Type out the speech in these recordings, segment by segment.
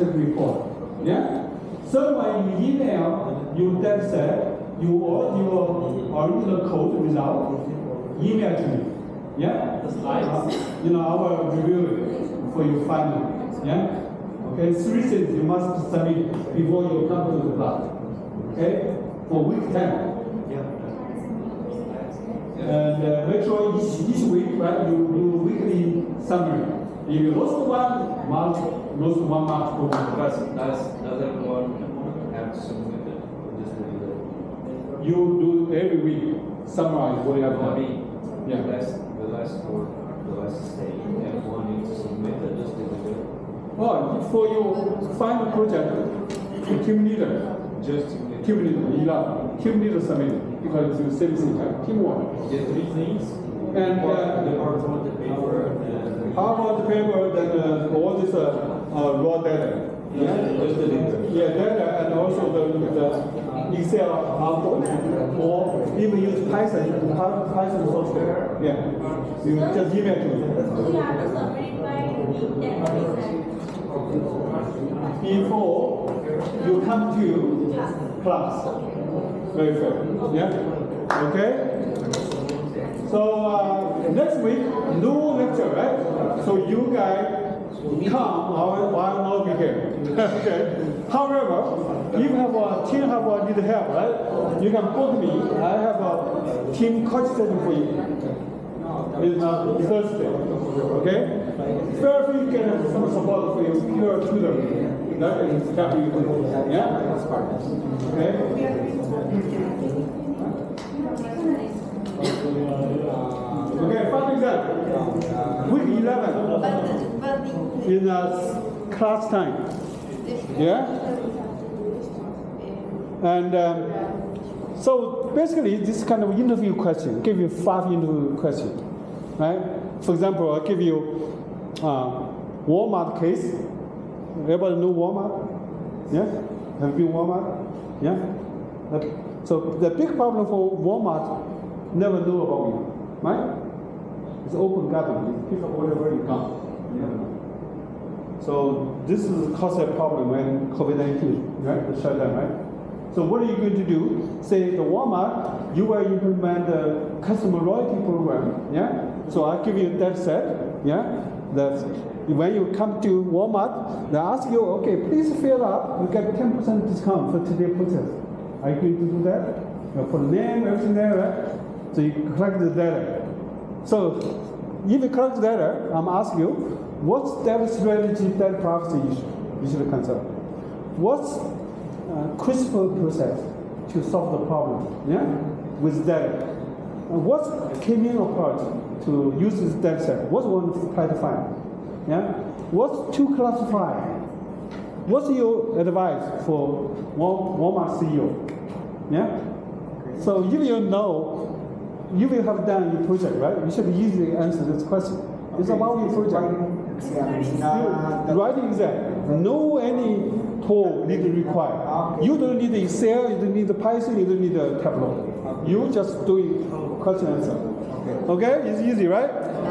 project report. Yeah? Third one, you email your data set, you all your original code result, email to me. Yeah? The slides. You know, I will review it for your final. Yeah? Okay, three things you must submit before you come to the class. Okay? For week 10. Yeah. And uh, make sure each, each week, right, you do weekly summary. If you lost one mark, lost one mark for one. Does, does, everyone have to submit it? Just the, You do every week, summarize what you have done. Yeah. the last, the last for, the last stage, everyone needs to submit it, just the, Well, for your final project, team leader, just team leader, you love, team leader submit, because same thing, right? teamwork. the three things. And, uh, The PowerPoint, the paper, and. How about the paper, then uh, all this uh, uh, raw data? Yeah, just the leader. Yeah, data and also the, the Excel output, or even use Python, Py- Python software. Yeah, you just email to me. We have to submit by in Before you come to class. Very fair. Yeah? Okay? So uh, next week, no lecture, right? So you guys come, I I will not be here. okay. However, if you have a team have a need help, right? You can book me. I have a team coach session for you. It's uh, Thursday. Okay? Feel free to get some support for your peer tutor. That is you. Yeah? Okay? Okay. Week 11 But, but in uh, class time. Yeah? And um, so basically, this kind of interview question, give you five interview questions, right? For example, I'll give you uh, Walmart case. Everybody know Walmart? Yeah? Have you been Walmart? Yeah? Uh, So the big problem for Walmart never know about you, right? It's open pick up whatever you got. You never know. So this is a cause a problem when COVID-19, right? The shutdown, right? So what are you going to do? Say the Walmart, you will implement the customer loyalty program, yeah? So I give you that set, yeah? That when you come to Walmart, they ask you, okay, please fill up, you get 10% discount for today's purchase. Are you going to do that? You put name, everything there, right? So you collect the data. So if you data, I'm asking you, what's data strategy, data privacy issue you should consider? What's uh, CRISPR process to solve the problem yeah, with data? And what's k-mean approach to use this data set? What one try to find? Yeah? What's to classify? What's your advice for Wal- Walmart CEO? Yeah? So if you know you will have done your project, right? You should easily answer this question. It's about your project. You writing exam. No any tool need to require. You don't need Excel, you don't need Python, you don't need a Tableau. You just doing question answer. Okay, it's easy, right?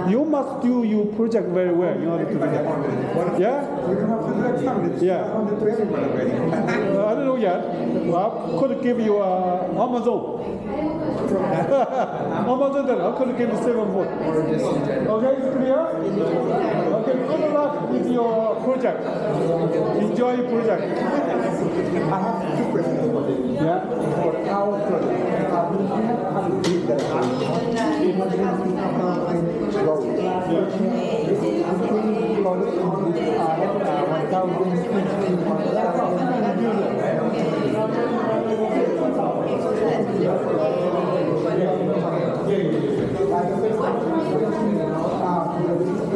You must do your project very well in order to do that. Yeah? We don't have to do that time. It's Yeah. on the training already. Uh, I don't know yet. Well, I could give you uh, Amazon. Amazon then I could give you seven more. Okay, it's clear? Okay, good luck with your project. Enjoy your project. I have two questions for you. Yeah. For our project, we have big data. Emergency accounting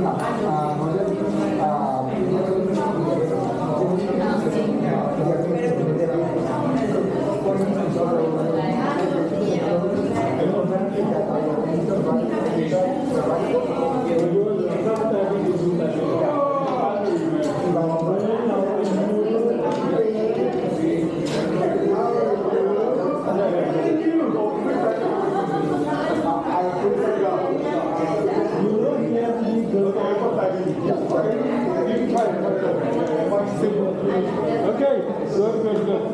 啊 Okay, good, good, good.